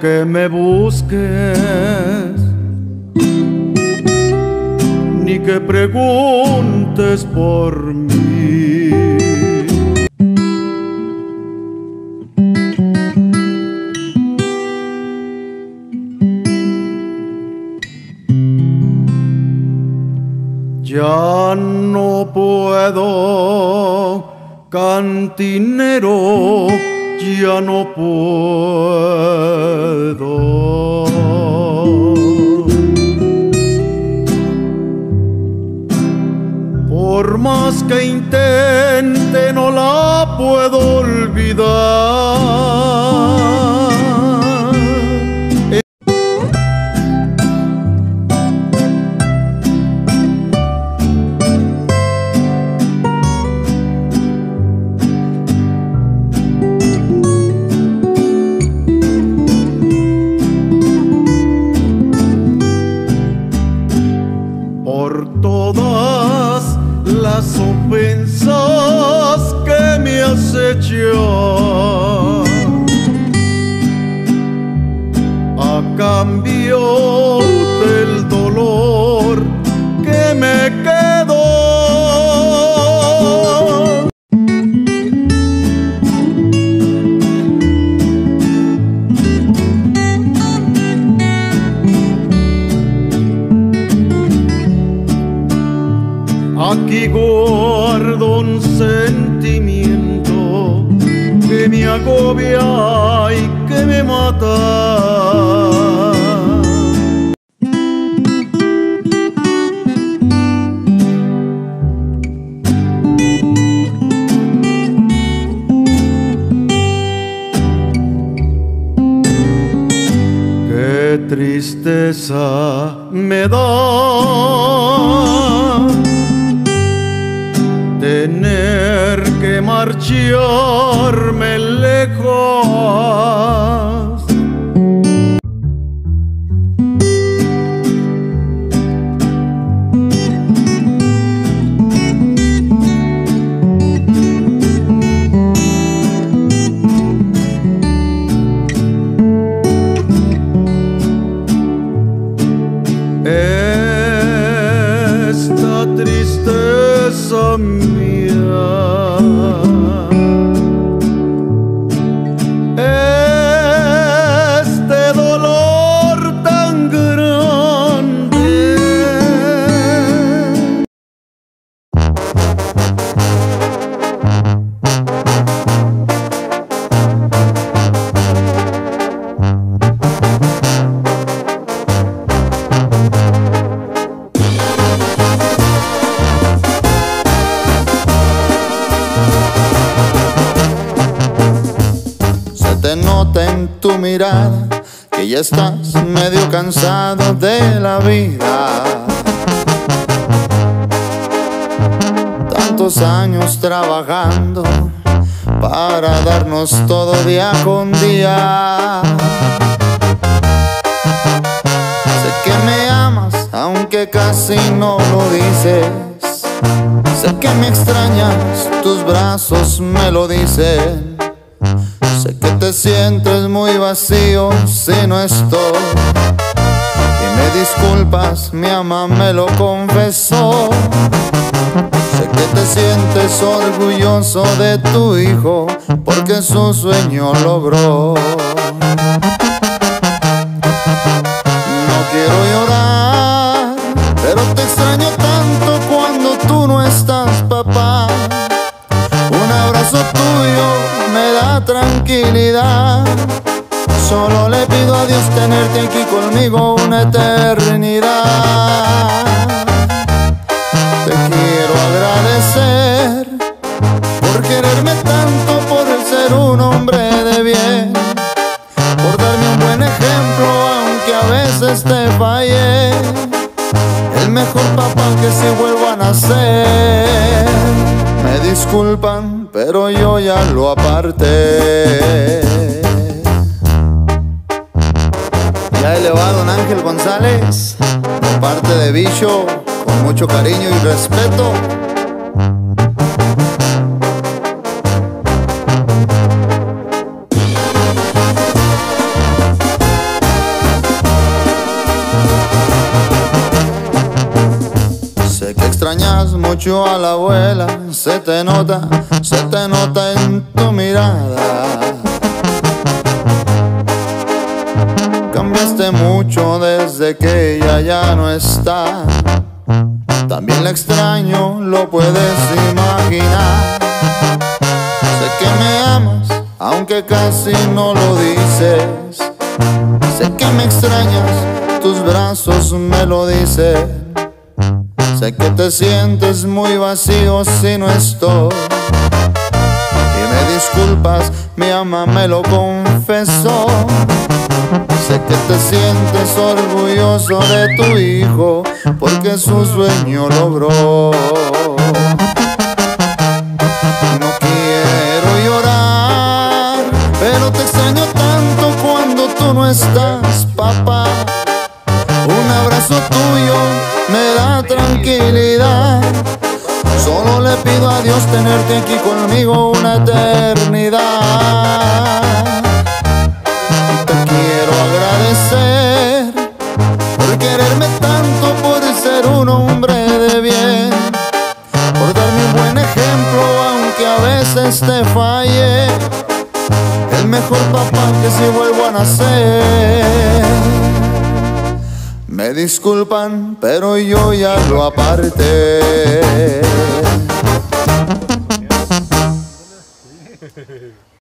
que me busques, ni que preguntes por mí. Ya no puedo, cantinero ya no puedo. Aquí guardo un sentimiento que me agobia y que me mata. Qué tristeza me da tener que marcharme lejos. Mía que ya estás medio cansado de la vida. Tantos años trabajando para darnos todo día con día. Sé que me amas, aunque casi no lo dices. Sé que me extrañas, tus brazos me lo dicen. Sé que te sientes muy vacío si no estoy. Y me disculpas, mi mamá me lo confesó. Sé que te sientes orgulloso de tu hijo porque su sueño logró. Me da tranquilidad. Solo le pido a Dios tenerte aquí conmigo una eternidad. Te quiero agradecer por quererme tanto, disculpan, pero yo ya lo aparté. Ya elevado don Ángel González, de parte de Bicho, con mucho cariño y respeto. Mucho a la abuela, se te nota, se te nota en tu mirada. Cambiaste mucho desde que ella ya no está. También la extraño, lo puedes imaginar. Sé que me amas, aunque casi no lo dices. Sé que me extrañas, tus brazos me lo dicen. Sé que te sientes muy vacío si no estoy. Y me disculpas, mi ama me lo confesó. Sé que te sientes orgulloso de tu hijo porque su sueño logró. Le pido a Dios tenerte aquí conmigo una eternidad. Y te quiero agradecer por quererme tanto, por ser un hombre de bien, por darme un buen ejemplo, aunque a veces te falle. El mejor papá que si vuelvo a nacer. Me disculpan, pero yo ya lo aparté.